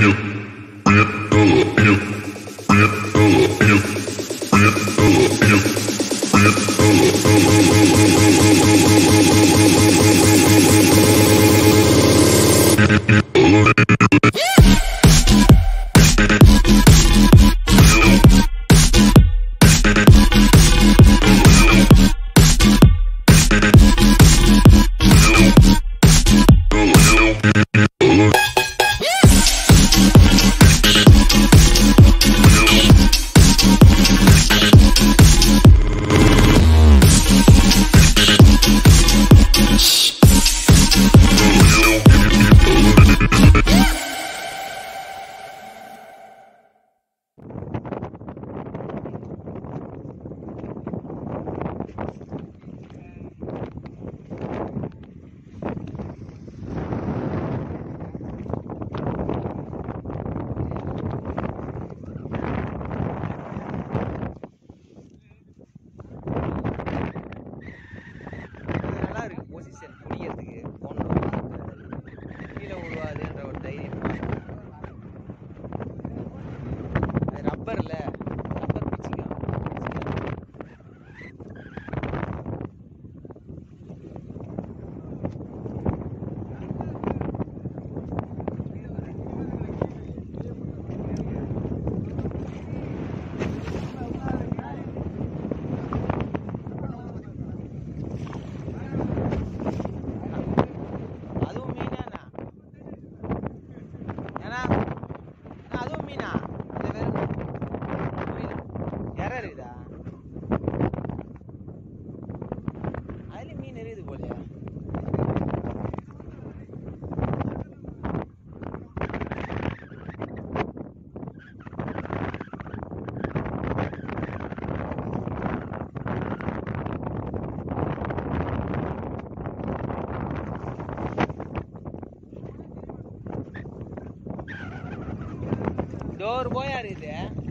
you, you, you. Doğru boyar idi ha.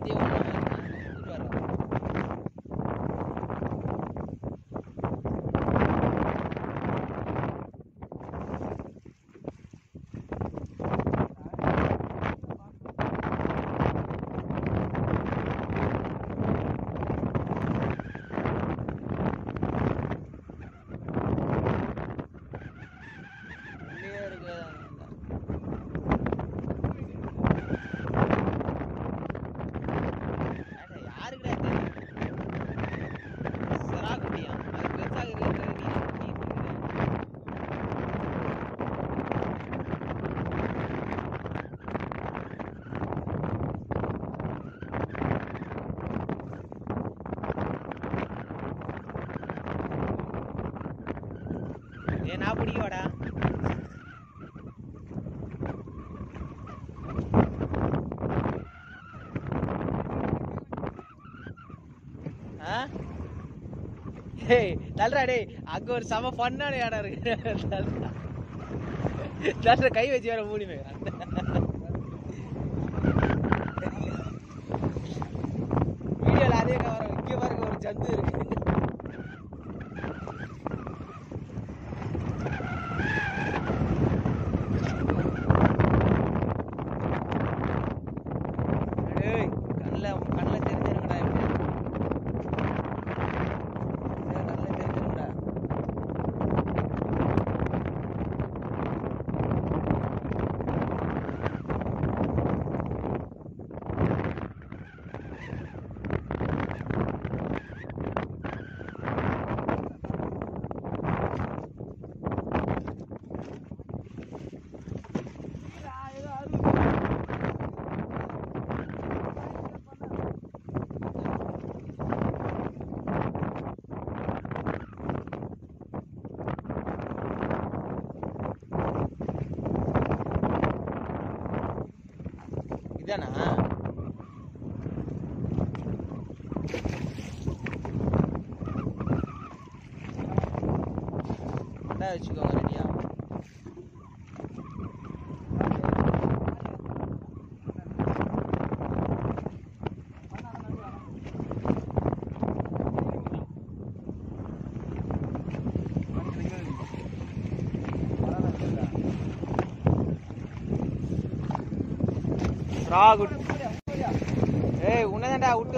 Adiós. ஏ நான் பிடிக்கவாடா டேய் தல்றா டேய். அங்க ஒரு செம ஃபன்னான இடம் இருக்கு. கை வச்சு வேற மூடிமே அண்டா வச்சுக்கோங்க ரெடியா ராகுட் ஏய் உன்னதான்டா விட்டு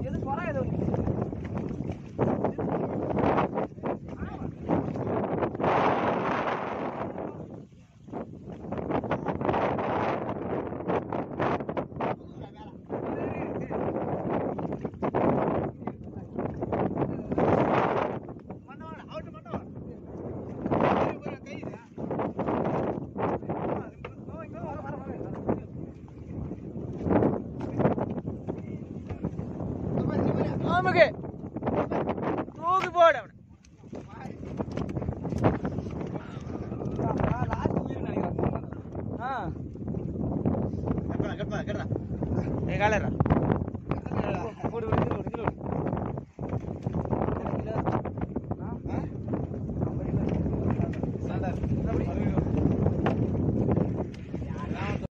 வருவியா ஆமாக்கு தூக்கி போடு அவனை. ஏய் காலரா